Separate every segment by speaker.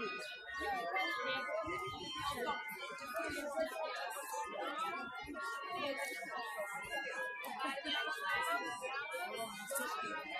Speaker 1: 因为快两年，我已经开始了研究
Speaker 2: 科学科学实
Speaker 3: 验，实验的时候，我发现大家的。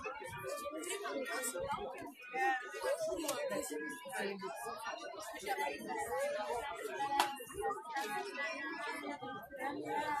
Speaker 3: Thank you.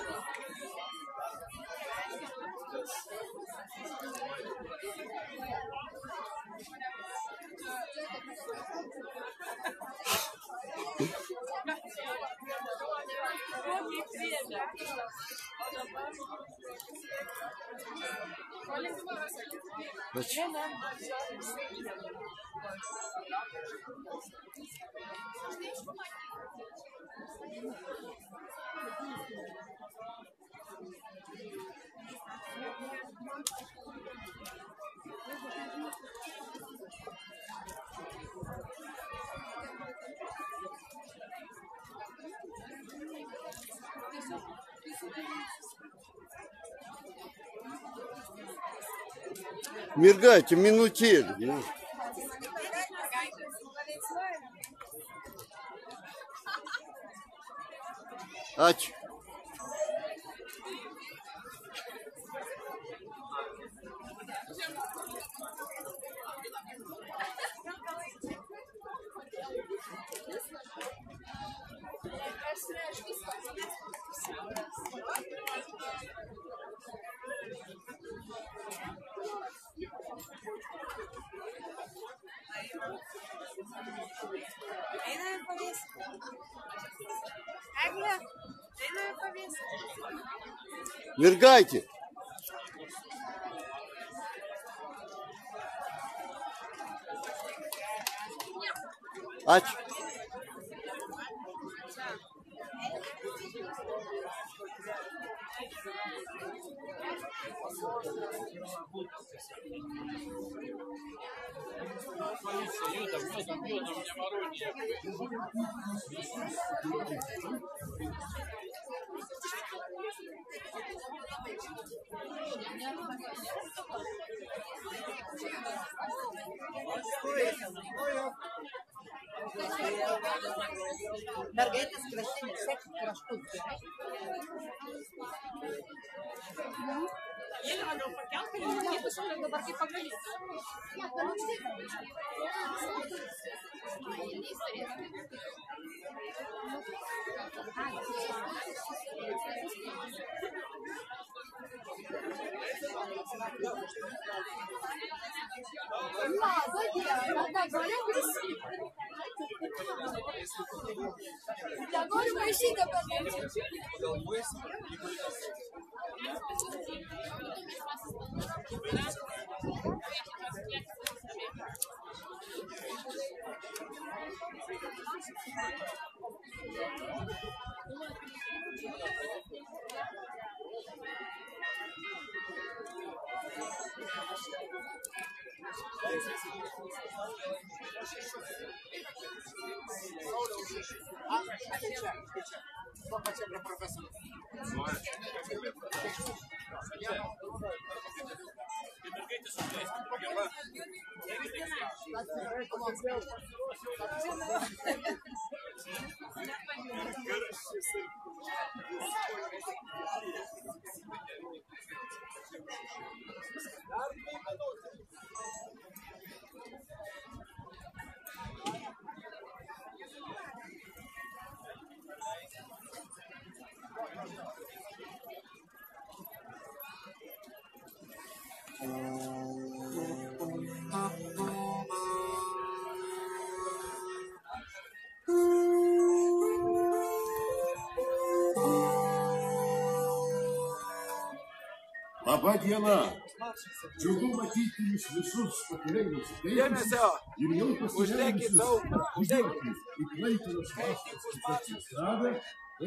Speaker 2: полиция, ваши веки, мергайте, минутель. ну. Ач. Мергайте. Ач. Маргарита с кръщение, всеки кръщут.
Speaker 3: Margaritas красивые, всякие красотки.
Speaker 1: E agora vai
Speaker 3: Спасибо, пожалуйста. 嗯。
Speaker 4: Laba diena. Džiugu matyti jūs visus pakeliaivius
Speaker 5: Dėmesio!
Speaker 4: ir jau
Speaker 5: Uždekit daug, uždekit.
Speaker 4: į Klaipėdos vasaros estradą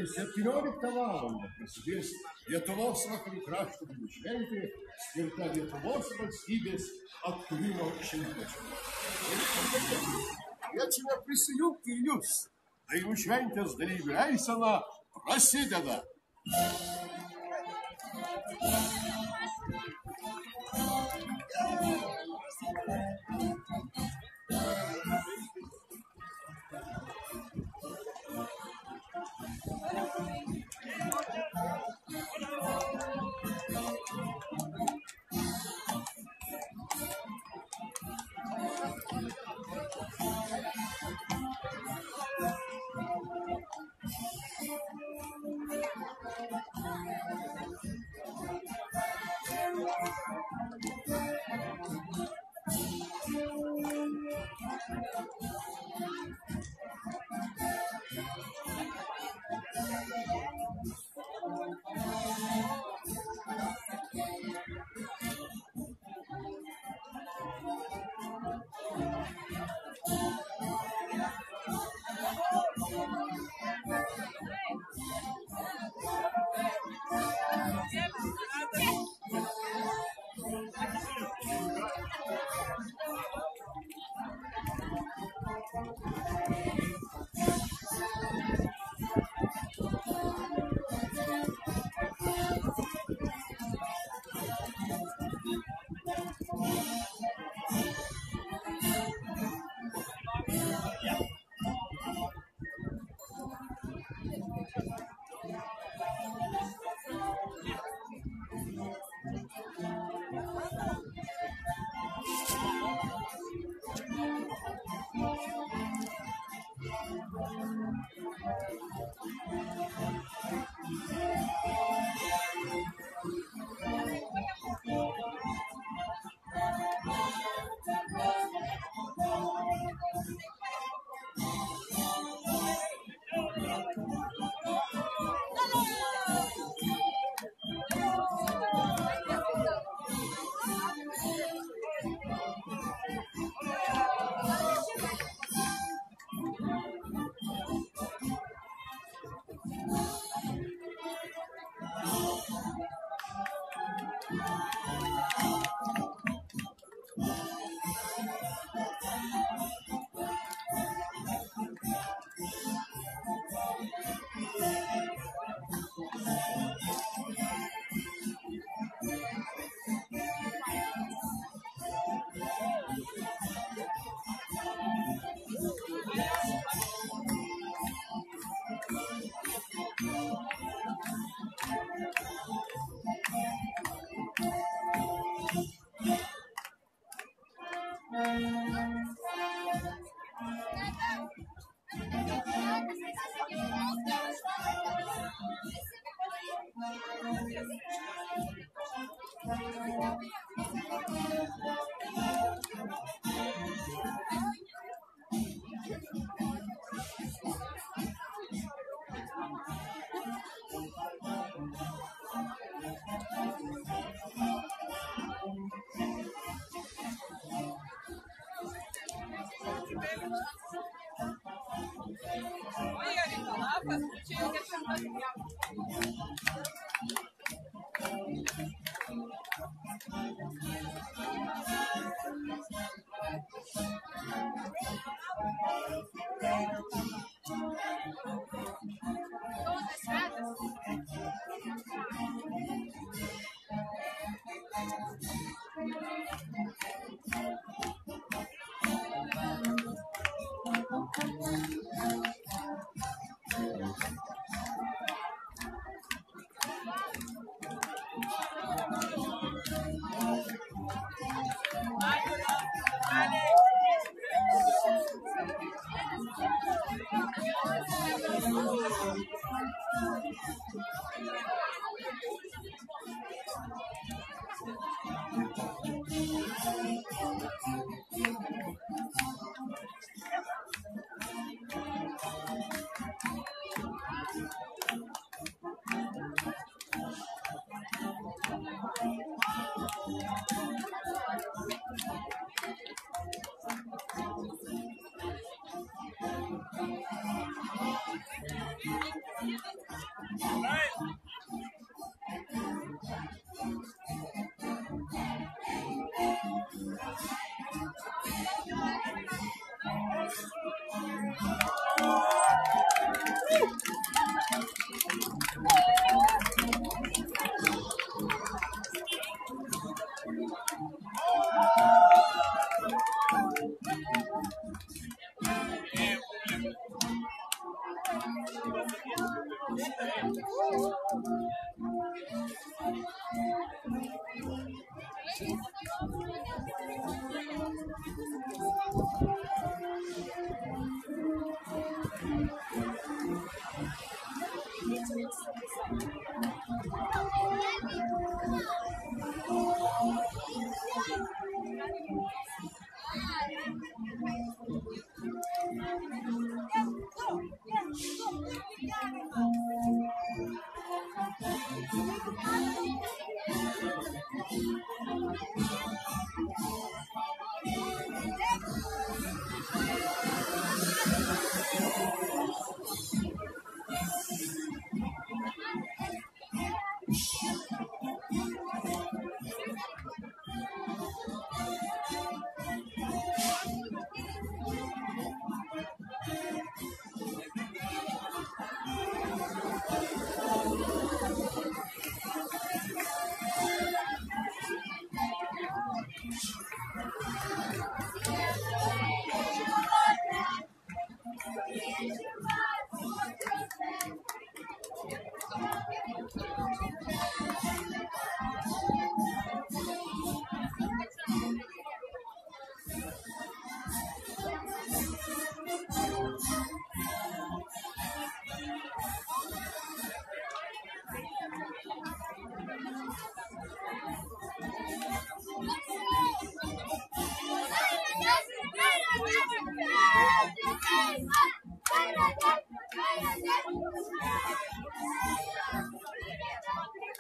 Speaker 4: ir 17 valandą prasidės Lietuvos vakarų krašto dainų šventė skirta Lietuvos valstybės atkūrimo šimtmečiui. Kviečiame prisijungti ir jūs. Dainų šventės dalyvių eisena prasideda.
Speaker 3: Yeah.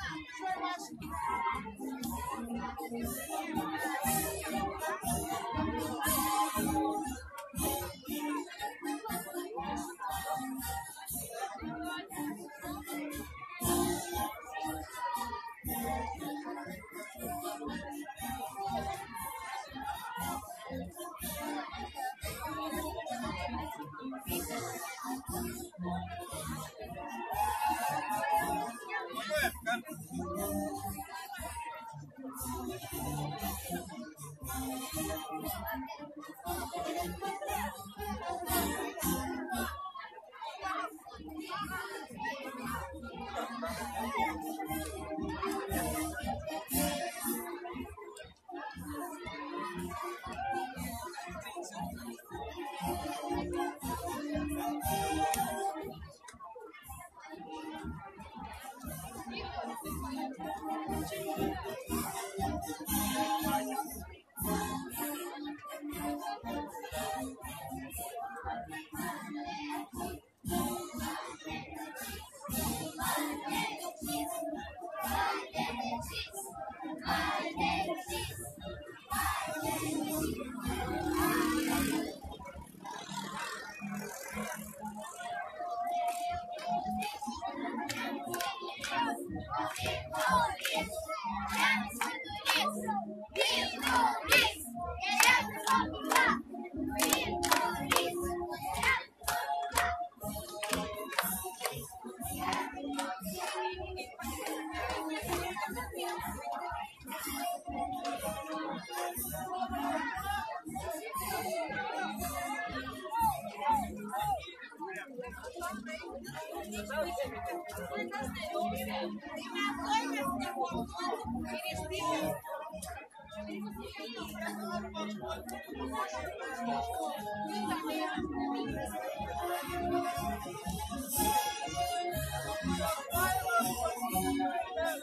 Speaker 3: Thank you. Thank you. 哎呀！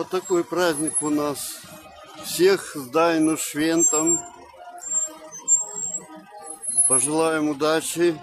Speaker 2: Вот такой праздник у нас. Всех с Дайну Швентом. Пожелаем удачи.